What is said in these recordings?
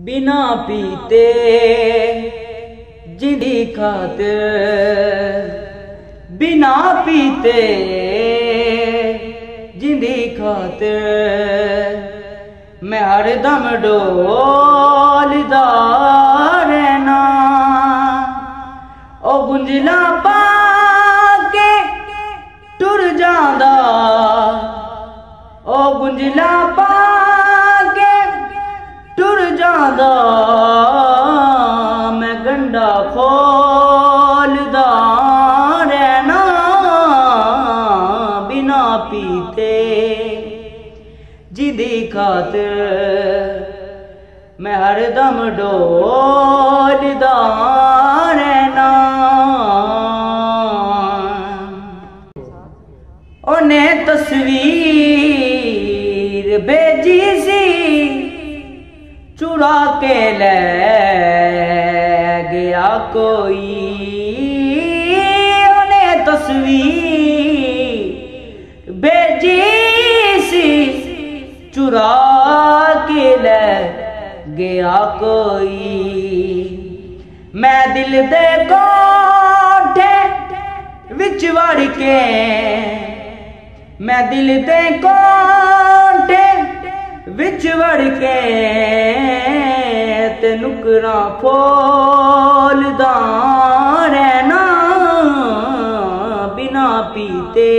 ਬਿਨਾ ਪੀਤੇ ਜਿੰਦੀ ਖਾਤਰ। ਬਿਨਾ ਪੀਤੇ ਜਿੰਦੀ ਖਾਤਰ। ਮੈਂ ਹਰਦਮ ਡੋਲਦਾ ਰਹਿਣਾ। ਉਹ ਗੁੰਝਲਾ ਪਾ ਕੇ ਟੁਰ ਜਾਂਦਾ। ਉਹ ਗੁੰਜਲਾ ਪਾ ਟੁਰ ਜਾਂਦਾ ਮੈਂ ਗੰਡਾ ਖੋਲਦਾ ਰਹਿਣਾ ਬਿਨਾ ਪੀਤੇ। ਜਿਹਦੀ ਖਾਤਰ ਮੈਂ ਹਰ ਹਰਦਮ ਡੋਲਦਾ ਰਹਿਣਾ। ਉਹਨੇ ਤਸਵੀਰ चुरा के ले गया कोई। उन्हें तस्वीर बेजी सी, चुरा के ले गया कोई। मैं दिल दे कोठे विच वड़ के मैं दिल दे कोठे विच वड़ के ਤੇ ਨੁਕਰਾਂ ਫੋਲਦਾ ਰਹਿਣਾ ਬਿਨਾ ਪੀਤੇ।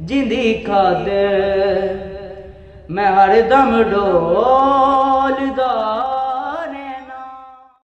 ਜਿੰਦੀ ਖਾਦਰ ਮੈਂ ਹਰ ਦਮ ਡੋ